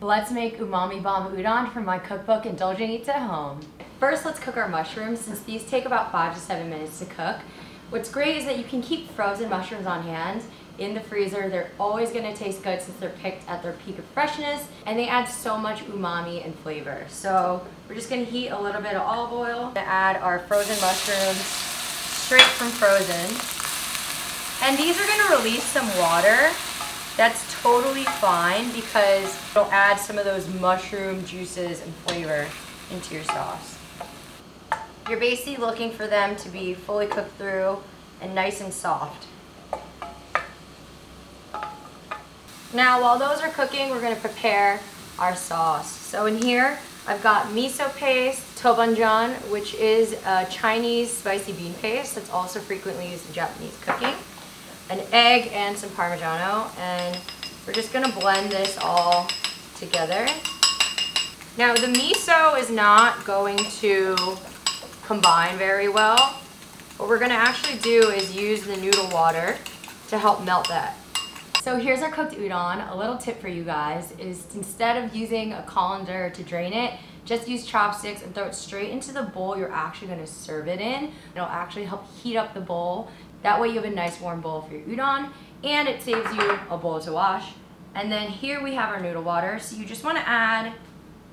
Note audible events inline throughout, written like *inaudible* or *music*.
Let's make umami bomb udon from my cookbook Indulgent Eats at Home. First, let's cook our mushrooms since these take about five to seven minutes to cook. What's great is that you can keep frozen mushrooms on hand in the freezer. They're always gonna taste good since they're picked at their peak of freshness and they add so much umami and flavor. So we're just gonna heat a little bit of olive oil to add our frozen mushrooms straight from frozen. And these are gonna release some water. That's totally fine because it'll add some of those mushroom juices and flavor into your sauce. You're basically looking for them to be fully cooked through and nice and soft. Now while those are cooking, we're gonna prepare our sauce. So in here, I've got miso paste, tobanjan, which is a Chinese spicy bean paste that's also frequently used in Japanese cooking, an egg and some Parmigiano, and we're just gonna blend this all together. Now the miso is not going to combine very well. What we're gonna actually do is use the noodle water to help melt that. So here's our cooked udon. A little tip for you guys is instead of using a colander to drain it, just use chopsticks and throw it straight into the bowl you're actually gonna serve it in. It'll actually help heat up the bowl. That way you have a nice warm bowl for your udon and it saves you a bowl to wash. And then here we have our noodle water. So you just wanna add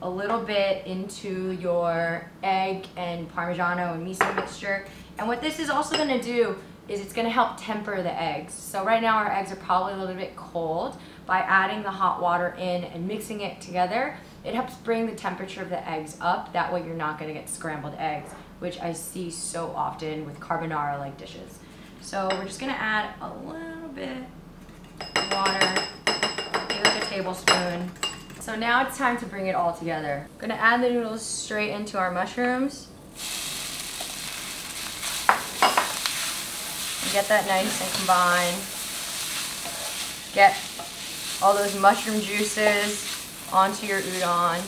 a little bit into your egg and Parmigiano and miso mixture. And what this is also gonna do is it's gonna help temper the eggs. So right now our eggs are probably a little bit cold. By adding the hot water in and mixing it together, it helps bring the temperature of the eggs up. That way you're not gonna get scrambled eggs, which I see so often with carbonara-like dishes. So we're just gonna add a little bit of water, maybe like a tablespoon. So now it's time to bring it all together. I'm gonna add the noodles straight into our mushrooms. Get that nice and combined. Get all those mushroom juices onto your udon.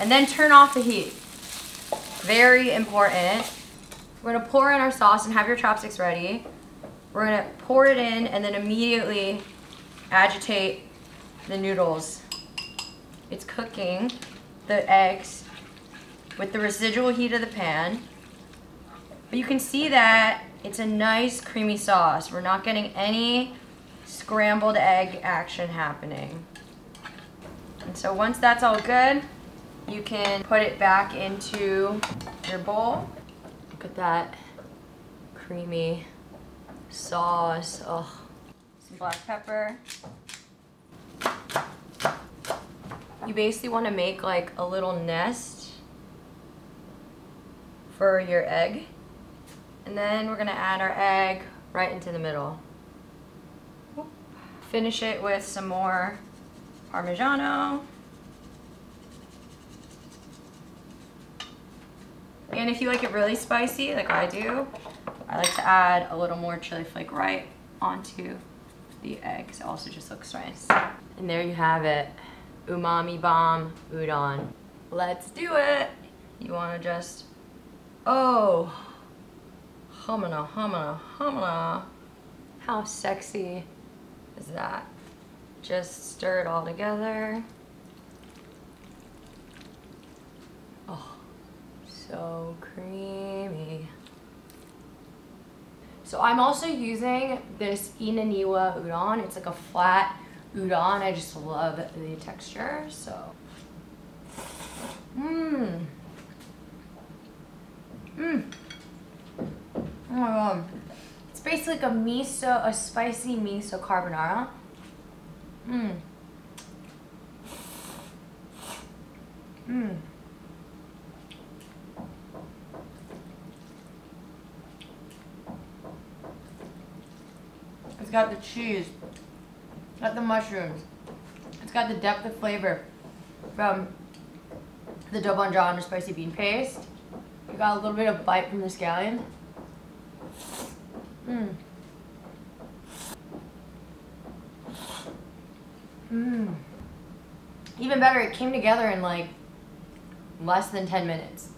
And then turn off the heat. Very important. We're gonna pour in our sauce and have your chopsticks ready. We're gonna pour it in and then immediately agitate the noodles it's cooking the eggs with the residual heat of the pan. But you can see that it's a nice creamy sauce. We're not getting any scrambled egg action happening. And so once that's all good, you can put it back into your bowl. Look at that creamy sauce. Oh, some black pepper. You basically want to make like a little nest for your egg. And then we're going to add our egg right into the middle. Finish it with some more Parmigiano. And if you like it really spicy, like I do, I like to add a little more chili flake right onto the egg. It also just looks nice. And there you have it umami bomb udon. Let's do it. You wanna just, oh, humana, humana, humana. How sexy is that? Just stir it all together. Oh, so creamy. So I'm also using this Inaniwa udon. It's like a flat udon. I just love the texture, so. Mmm. Mmm. Oh my god. It's basically like a miso, a spicy miso carbonara. Mmm. Mmm. Got the cheese got the mushrooms. It's got the depth of flavor from the tobanjan or spicy bean paste. You got a little bit of bite from the scallion. Mmm. Mmm. Even better, it came together in like less than 10 minutes,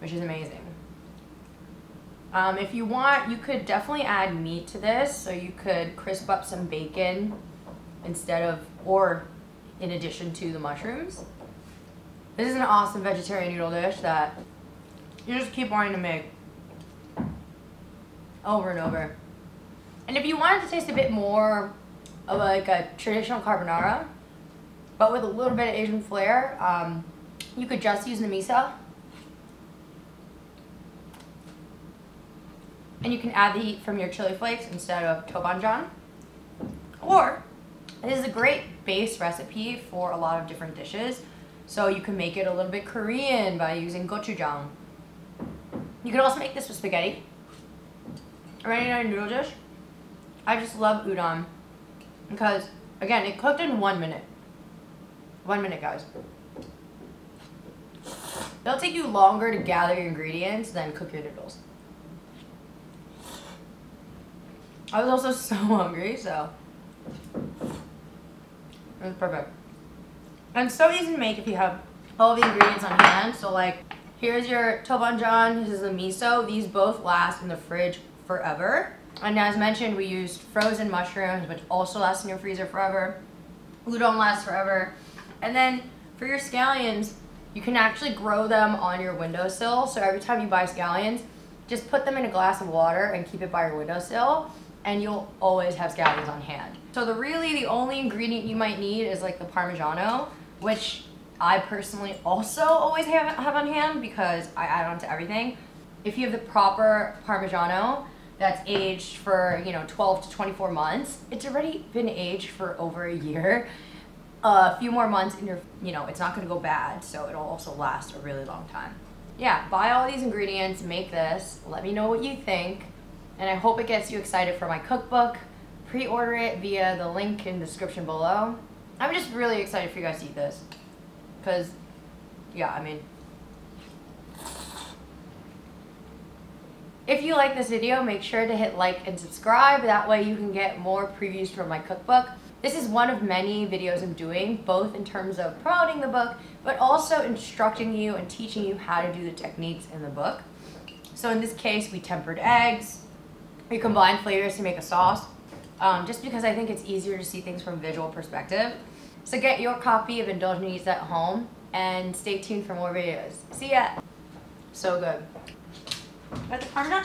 which is amazing. Um, if you want, you could definitely add meat to this. So you could crisp up some bacon instead of, or in addition to the mushrooms. This is an awesome vegetarian noodle dish that you just keep wanting to make over and over. And if you want it to taste a bit more of like a traditional carbonara, but with a little bit of Asian flair, um, you could just use the miso. And you can add the heat from your chili flakes instead of tobanjan. Or, this is a great base recipe for a lot of different dishes. So you can make it a little bit Korean by using gochujang. You can also make this with spaghetti. Or any other noodle dish. I just love udon because, again, it cooked in one minute. One minute, guys. It'll take you longer to gather your ingredients than cook your noodles. I was also *laughs* so hungry, so it was perfect. And so easy to make if you have all the ingredients on hand. So like, here's your tobanjan, this is the miso. These both last in the fridge forever. And as mentioned, we used frozen mushrooms, which also last in your freezer forever. Udon lasts forever. And then for your scallions, you can actually grow them on your windowsill. So every time you buy scallions, just put them in a glass of water and keep it by your windowsill and you'll always have scallions on hand. So the really the only ingredient you might need is like the Parmigiano, which I personally also always have, have on hand because I add on to everything. If you have the proper Parmigiano that's aged for, you know, 12 to 24 months, it's already been aged for over a year. A few more months and you're, you know, it's not gonna go bad, so it'll also last a really long time. Yeah, buy all these ingredients, make this, let me know what you think and I hope it gets you excited for my cookbook. Pre-order it via the link in the description below. I'm just really excited for you guys to eat this. Because, yeah, I mean... If you like this video, make sure to hit like and subscribe. That way you can get more previews from my cookbook. This is one of many videos I'm doing, both in terms of promoting the book, but also instructing you and teaching you how to do the techniques in the book. So in this case, we tempered eggs, we combine flavors to make a sauce, um, just because I think it's easier to see things from visual perspective. So get your copy of Indulgent Eats at home and stay tuned for more videos. See ya! So good. Got the parmesan?